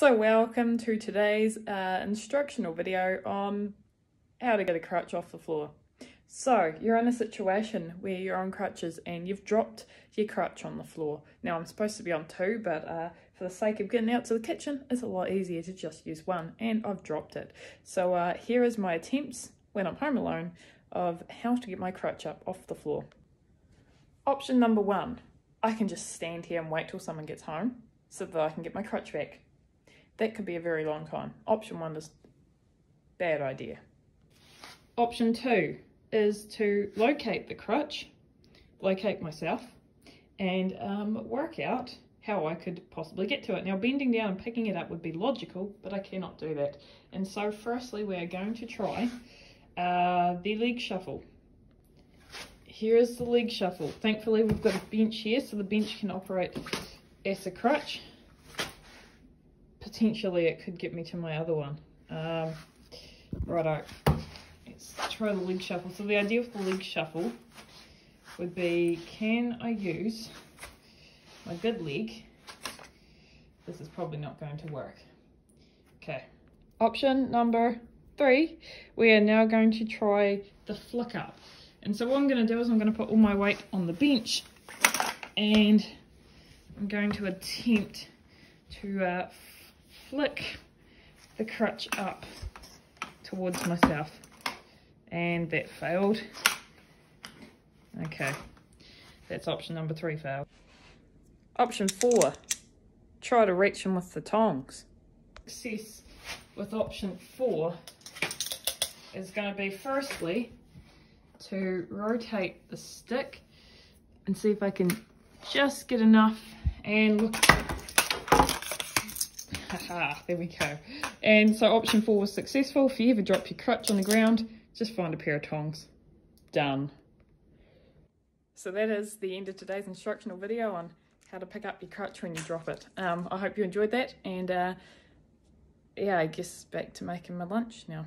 So welcome to today's uh, instructional video on how to get a crutch off the floor. So you're in a situation where you're on crutches and you've dropped your crutch on the floor. Now I'm supposed to be on two but uh, for the sake of getting out to the kitchen it's a lot easier to just use one and I've dropped it. So uh, here is my attempts when I'm home alone of how to get my crutch up off the floor. Option number one, I can just stand here and wait till someone gets home so that I can get my crutch back. That could be a very long time. Option one is bad idea. Option two is to locate the crutch, locate myself, and um, work out how I could possibly get to it. Now bending down and picking it up would be logical, but I cannot do that. And so firstly we are going to try uh, the leg shuffle. Here is the leg shuffle. Thankfully we've got a bench here so the bench can operate as a crutch potentially it could get me to my other one. Um, righto, let's try the leg shuffle. So the idea of the leg shuffle would be, can I use my good leg? This is probably not going to work. Okay, option number three, we are now going to try the flick up. And so what I'm going to do is I'm going to put all my weight on the bench and I'm going to attempt to uh, flick the crutch up towards myself. And that failed. Okay. That's option number three failed. Option four. Try to reach him with the tongs. Success with option four is going to be firstly to rotate the stick and see if I can just get enough and look Haha, there we go. And so option four was successful. If you ever drop your crutch on the ground, just find a pair of tongs. Done. So that is the end of today's instructional video on how to pick up your crutch when you drop it. Um, I hope you enjoyed that and uh, yeah, I guess back to making my lunch now.